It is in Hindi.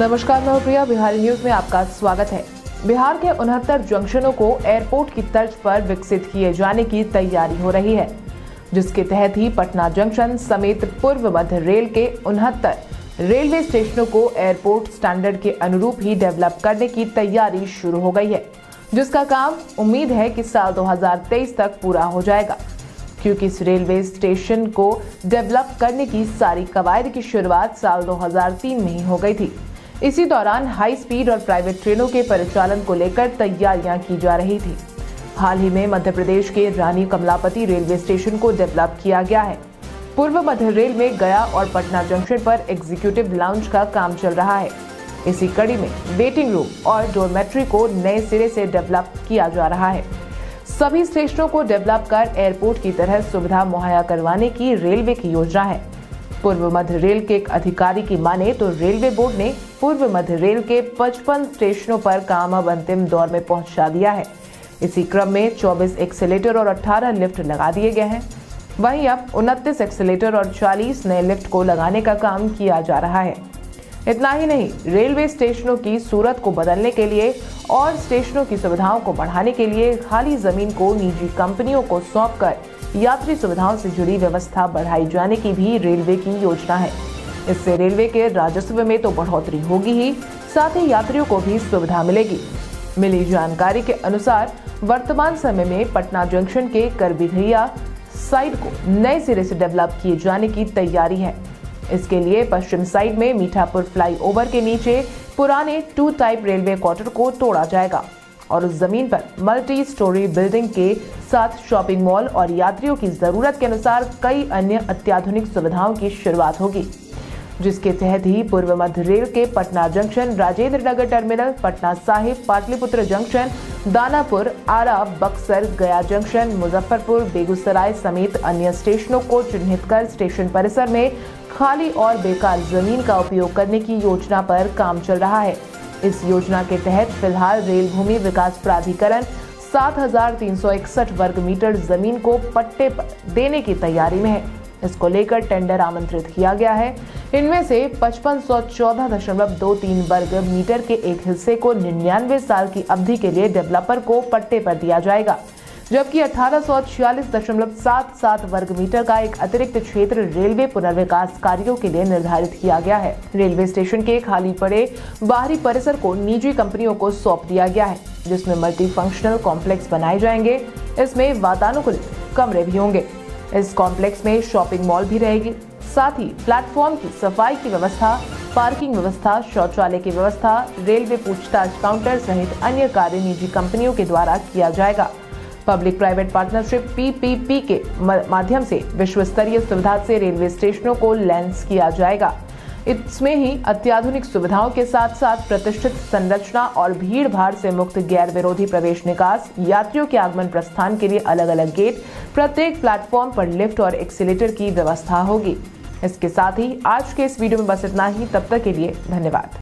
नमस्कार, मैं प्रिया। बिहारी न्यूज़ में आपका स्वागत है। बिहार के उनहत्तर जंक्शनों को एयरपोर्ट की तर्ज पर विकसित किए जाने की तैयारी हो रही है, जिसके तहत ही पटना जंक्शन समेत पूर्व मध्य रेल के उनहत्तर रेलवे स्टेशनों को एयरपोर्ट स्टैंडर्ड के अनुरूप ही डेवलप करने की तैयारी शुरू हो गई है, जिसका काम उम्मीद है कि साल 2023 तक पूरा हो जाएगा। क्योंकि इस रेलवे स्टेशन को डेवलप करने की सारी कवायद की शुरुआत साल 2003 में ही हो गई थी। इसी दौरान हाई स्पीड और प्राइवेट ट्रेनों के परिचालन को लेकर तैयारियाँ की जा रही थी। हाल ही में मध्य प्रदेश के रानी कमलापति रेलवे स्टेशन को डेवलप किया गया है। पूर्व मध्य रेल में गया और पटना जंक्शन पर एग्जीक्यूटिव लाउंज का काम चल रहा है। इसी कड़ी में वेटिंग रूम और डोरमेट्री को नए सिरे से डेवलप किया जा रहा है। सभी स्टेशनों को डेवलप कर एयरपोर्ट की तरह सुविधा मुहैया करवाने की रेलवे की योजना है। पूर्व मध्य रेल के एक अधिकारी की माने तो रेलवे बोर्ड ने पूर्व मध्य रेल के 55 स्टेशनों पर काम अब अंतिम दौर में पहुँचा दिया है। इसी क्रम में 24 एक्सीटर और 18 लिफ्ट लगा दिए गए हैं। वहीं अब उनतीस एक्सीटर और 40 नए लिफ्ट को लगाने का काम किया जा रहा है। इतना ही नहीं, रेलवे स्टेशनों की सूरत को बदलने के लिए और स्टेशनों की सुविधाओं को बढ़ाने के लिए खाली ज़मीन को निजी कंपनियों को सौंपकर यात्री सुविधाओं से जुड़ी व्यवस्था बढ़ाई जाने की भी रेलवे की योजना है। इससे रेलवे के राजस्व में तो बढ़ोतरी होगी ही, साथ ही यात्रियों को भी सुविधा मिलेगी। मिली जानकारी के अनुसार, वर्तमान समय में पटना जंक्शन के करबिघैया साइड को नए सिरे से डेवलप किए जाने की तैयारी है। इसके लिए पश्चिम साइड में मीठापुर फ्लाईओवर के नीचे पुराने टू टाइप रेलवे क्वार्टर को तोड़ा जाएगा और उस ज़मीन पर मल्टी स्टोरी बिल्डिंग के साथ शॉपिंग मॉल और यात्रियों की ज़रूरत के अनुसार कई अन्य अत्याधुनिक सुविधाओं की शुरुआत होगी। जिसके तहत ही पूर्व मध्य रेल के Patna junction Rajendra Nagar terminal Patna Sahib Pataliputra junction Danapur Ara Buxar Gaya junction Muzaffarpur Begusarai समेत अन्य स्टेशनों को चिन्हित कर स्टेशन परिसर में खाली और बेकार ज़मीन का उपयोग करने की योजना पर काम चल रहा है। इस योजना के तहत फ़िलहाल रेल भूमि विकास प्राधिकरण 7,361 वर्ग मीटर ज़मीन को पट्टे पर देने की तैयारी में है। इसको लेकर टेंडर आमंत्रित किया गया है। इनमें से पचपन वर्ग मीटर के एक हिस्से को निन्यानवे साल की अवधि के लिए डेवलपर को पट्टे पर दिया जाएगा, जबकि अठारह वर्ग मीटर का एक अतिरिक्त क्षेत्र रेलवे पुनर्विकास कार्यों के लिए निर्धारित किया गया है। रेलवे स्टेशन के खाली पड़े बाहरी परिसर को निजी कंपनियों को सौंप दिया गया है, जिसमें मल्टी फंक्शनल कॉम्प्लेक्स बनाए जाएँगे। इसमें वातानुकूलित कमरे भी होंगे। इस कॉम्प्लेक्स में शॉपिंग मॉल भी रहेगी। साथ ही प्लेटफॉर्म की सफ़ाई की व्यवस्था पार्किंग व्यवस्था, शौचालय की व्यवस्था रेलवे पूछताछ काउंटर सहित अन्य कार्य निजी कंपनियों के द्वारा किया जाएगा। पब्लिक प्राइवेट पार्टनरशिप पीपीपी के माध्यम से विश्व स्तरीय सुविधा से रेलवे स्टेशनों को लैंस किया जाएगा। इसमें ही अत्याधुनिक सुविधाओं के साथ साथ प्रतिष्ठित संरचना और भीड़ भाड़ से मुक्त गैर विरोधी प्रवेश निकास, यात्रियों के आगमन प्रस्थान के लिए अलग अलग गेट, प्रत्येक प्लेटफॉर्म पर लिफ्ट और एक्सीटर की व्यवस्था होगी। इसके साथ ही आज के इस वीडियो में बस इतना ही। तब तक के लिए धन्यवाद।